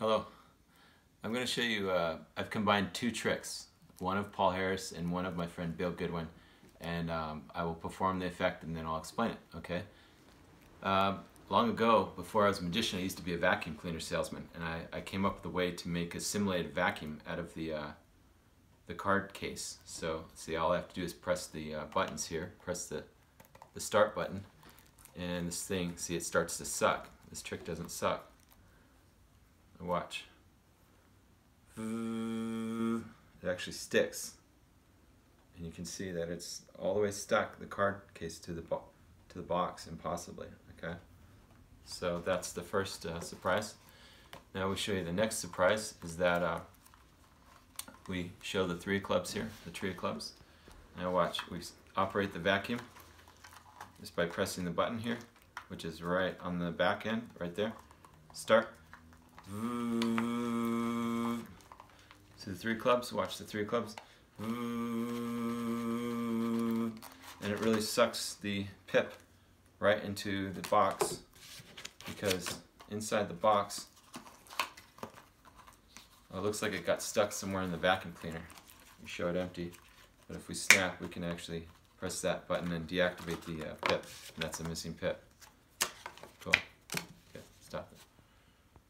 Hello. I'm going to show you, uh, I've combined two tricks, one of Paul Harris and one of my friend Bill Goodwin, and um, I will perform the effect and then I'll explain it, okay? Uh, long ago, before I was a magician, I used to be a vacuum cleaner salesman, and I, I came up with a way to make a simulated vacuum out of the, uh, the card case. So, see, all I have to do is press the uh, buttons here, press the, the start button, and this thing, see, it starts to suck. This trick doesn't suck. Watch. It actually sticks. And you can see that it's all the way stuck, the card case to the, to the box, impossibly, okay? So that's the first uh, surprise. Now we show you the next surprise is that uh, we show the three clubs here, the three clubs. Now watch, we operate the vacuum just by pressing the button here, which is right on the back end, right there. Start. See the three clubs? Watch the three clubs. And it really sucks the pip right into the box because inside the box well, it looks like it got stuck somewhere in the vacuum cleaner. We show it empty, but if we snap, we can actually press that button and deactivate the uh, pip, and that's a missing pip.